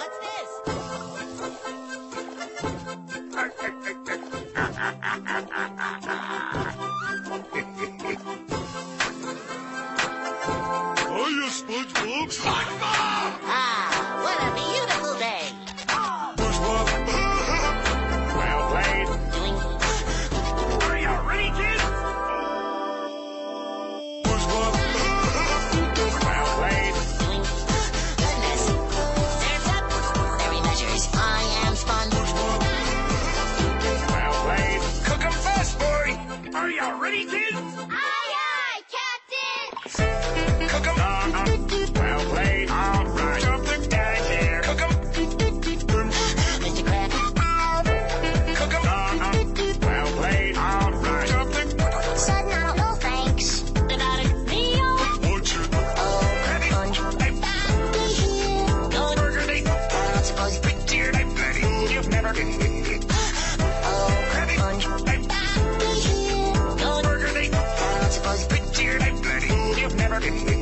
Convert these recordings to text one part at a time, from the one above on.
What's this? Hiya, SpongeBob. SpongeBob! Ah, what a beautiful day. Cook 'em. Well played. All right. Jump the guy there. Cook 'em. Cook 'em. Well played. All right. Jump I don't thanks. About. Leo. Watch it. Oh, sponge. Hey, Be here. Going. burgundy. I don't suppose. Dear, Betty. You've never been. Oh, sponge. Be here. Going. Burgundy. I don't suppose. Dear, Betty. You've never been.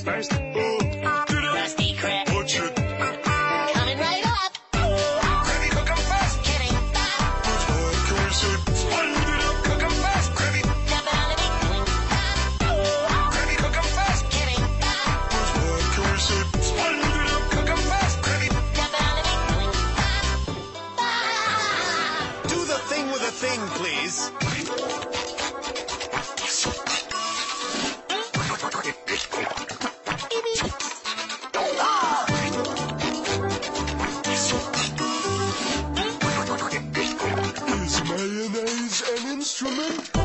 Yes, first. Get up. Krusty Krab. Watch it. Coming right up. Krabby, cook 'em fast. Kidding. What can we say? Spun it up. Cook 'em fast. Krabby. Stepping on a big wing. Krabby, cook 'em fast. Kidding. What can we say? Spun it up. Cook 'em fast. Krabby. Stepping on a big wing. Do the thing with a thing, please. Is